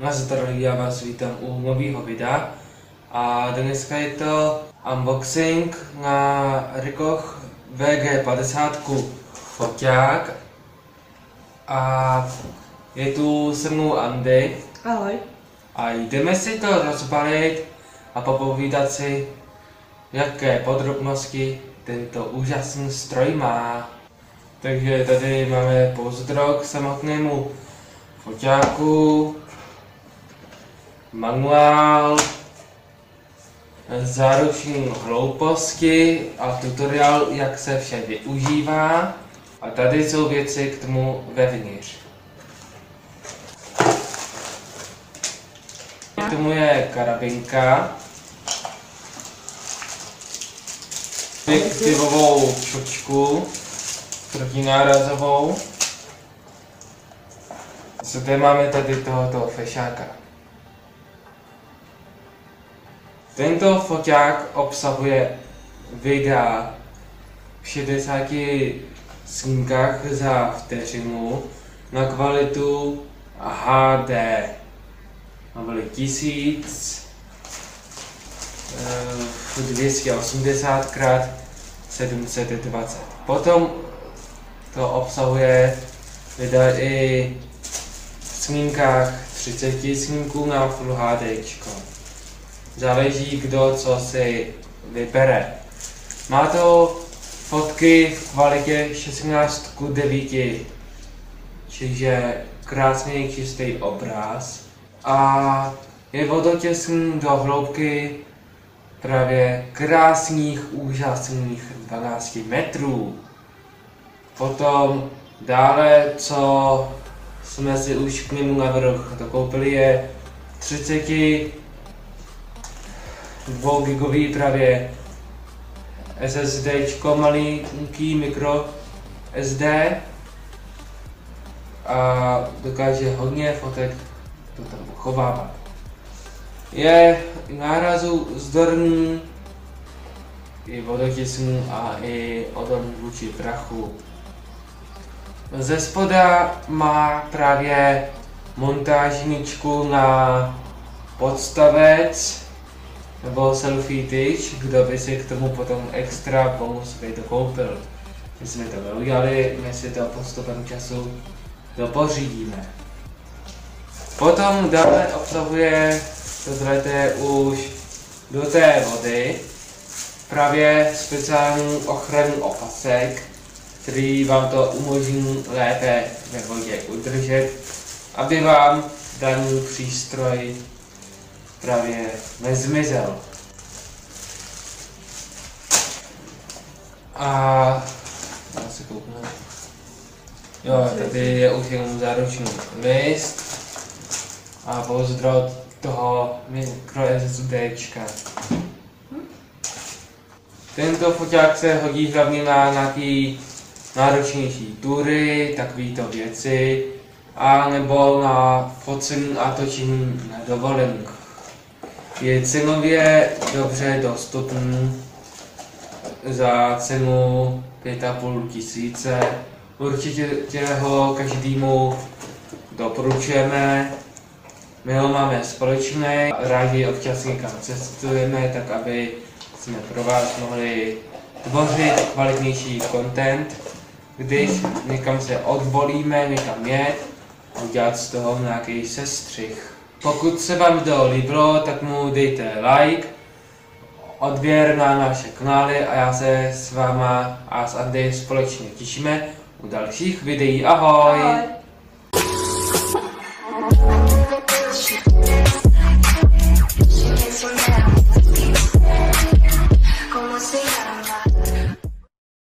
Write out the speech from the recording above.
Na zdraví, já vás vítám u nového videa. A dneska je to unboxing na Rikoch VG50 foťák. A je tu se mnou Andy. Ahoj. A jdeme si to rozbalit a popovídat si, jaké podrobnosti tento úžasný stroj má. Takže tady máme pozdro k samotnému foťáku, manuál, záruční hlouposti a tutoriál, jak se vše využívá. A tady jsou věci k tomu vevnitř. K tomu je karabinka, objektivovou čočku, protinárazovou. Zde máme tady tohoto fešáka. Tento foťák obsahuje videa v 60 snímkách za vteřinu na kvalitu HD. Byly 1000, 280 x 720. Potom to obsahuje videa i v snímkách 30 snímků na Full HD. Záleží kdo co si vybere. Má to fotky v kvalitě 16 k 9, čiže krásný čistý obraz. A je vodotěsný do hloubky právě krásných, úžasných 12 metrů. Potom dále, co jsme si už k němu na vrch dokoupili, je 30 2 gigový právě SSD malinký mikro SD a dokáže hodně fotek to tam uchovávat. Je nárazu zdorný, i vodotěsný a i odolný vůči prachu. Ze spoda má právě montážničku na podstavec nebo selfie tyč, kdo by si k tomu potom extra pomoc by to koupil. My jsme to neudělali, my si to postupem času dopořídíme. Potom dále obsahuje, tohle je už do té vody, právě speciální ochranný opasek, který vám to umožní lépe ve vodě udržet, aby vám daný přístroj právě nezmizel. A já se kouknu. Jo, tady je už jenom záruční list a pozdro toho mikro SSDčka. Tento foťák se hodí hlavně na nějaký náročnější tury, takovýto věci, a nebo na focení a točení na dovolených. Je cenově dobře dostupný za cenu 5,5 tisíce. Určitě ho každému doporučujeme. My ho máme společné, rádi občas někam cestujeme, tak aby jsme pro vás mohli tvořit kvalitnější content, když někam se odvolíme, někam jet, udělat z toho nějaký sestřih. Pokud se vám to líbilo, tak mu dejte like, odběr na naše kanály a já se s váma a s Andy společně těšíme u dalších videí. Ahoj! Ahoj.